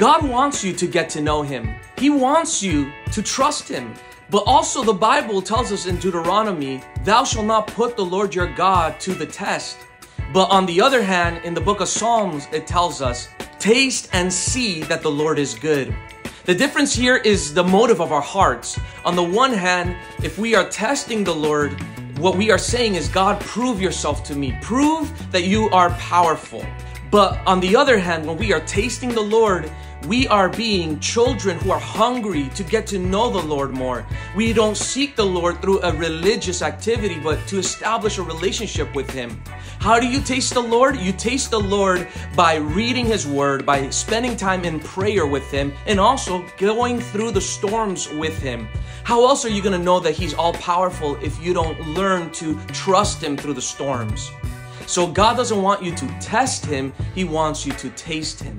God wants you to get to know Him. He wants you to trust Him. But also, the Bible tells us in Deuteronomy, Thou shalt not put the Lord your God to the test. But on the other hand, in the book of Psalms, it tells us, Taste and see that the Lord is good. The difference here is the motive of our hearts. On the one hand, if we are testing the Lord, what we are saying is, God, prove yourself to me. Prove that you are powerful. But on the other hand, when we are tasting the Lord, we are being children who are hungry to get to know the Lord more. We don't seek the Lord through a religious activity, but to establish a relationship with Him. How do you taste the Lord? You taste the Lord by reading His Word, by spending time in prayer with Him, and also going through the storms with Him. How else are you going to know that He's all powerful if you don't learn to trust Him through the storms? So God doesn't want you to test Him, He wants you to taste Him.